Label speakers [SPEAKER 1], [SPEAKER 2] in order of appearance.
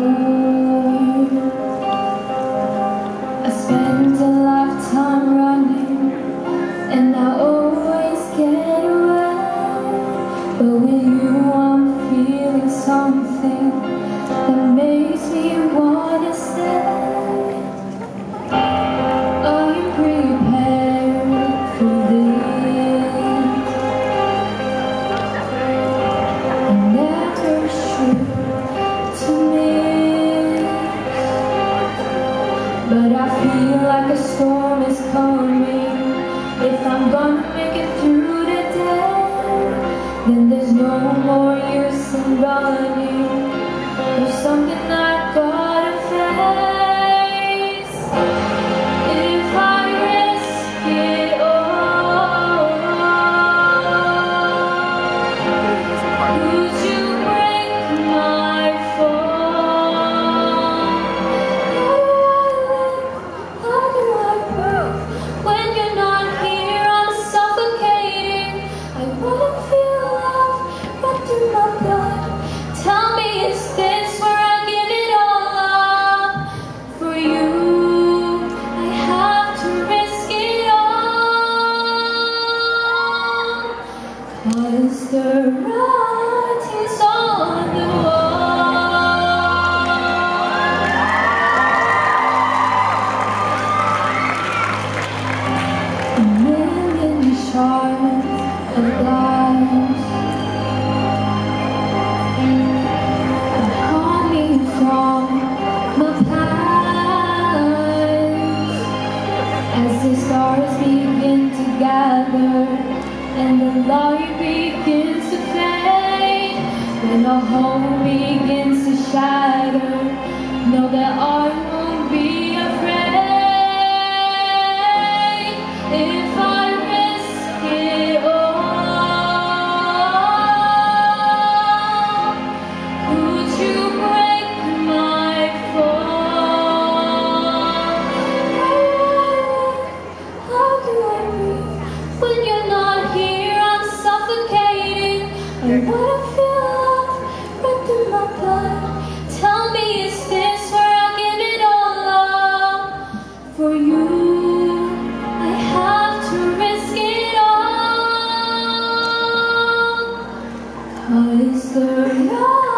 [SPEAKER 1] Amen. like a storm is coming. If I'm gonna make it through the day Then together and the light begins to fade when our home begins to shatter know that I. what I feel my blood Tell me is this where I give it all up? For you I have to risk it all. Cause the road